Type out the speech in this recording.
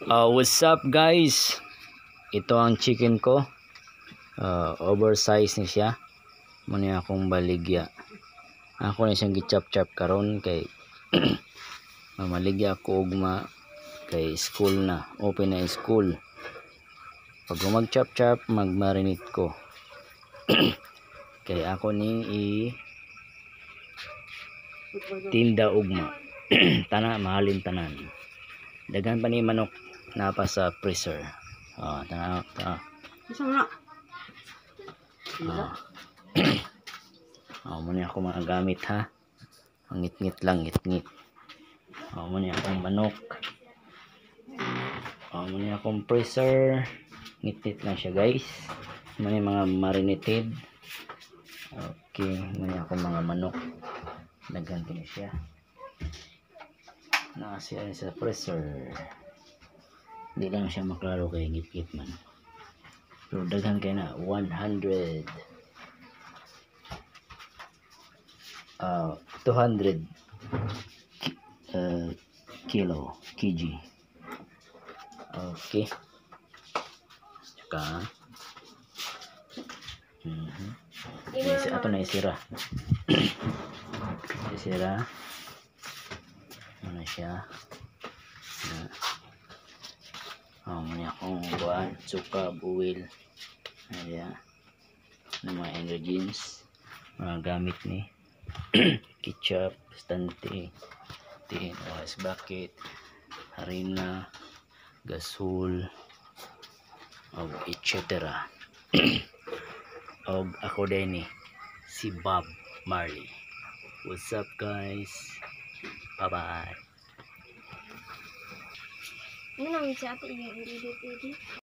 Uh, what's up guys? Ito ang chicken ko. Uh, oversize ni siya. Muna akong baligya. Ako na siyang gichap-chap karon kay mamaligya ako ugma kay school na. Open na school. Pag mag-chap-chap, mag-marinate ko. kay ako ni i tinda ugma. Tana, mahalin tanan daghan pa ni manok napa sa freezer. Oh tanaw ta Isa mo na. oh oh muna ako mga gamit ha? Ang ngit-ngit lang ngit-ngit. Oh muna akong manok. Oh muna akong freezer. Ngit-ngit lang siya guys. Muna yung mga marinated. Okay muna akong mga manok. Daghan ko na siya. Nakasiya sa freezer hindi lang siya maklaro kay ngit-ngit man. Pero daghan kay na 100 uh, 200 ki- uh, kilo kg. Okay. Tsaka mhm Isi, ato na isira. Isira. Ano siya? Na oh, muna akong buwan suka buwil. Ayan ng mga ingredients? Mga gamit ni ketchup stante tin rice bucket harina gasol o etc og ako din ni si Bob Marley. What's up guys? Bye bye Menang si ate Ini ididit-idit.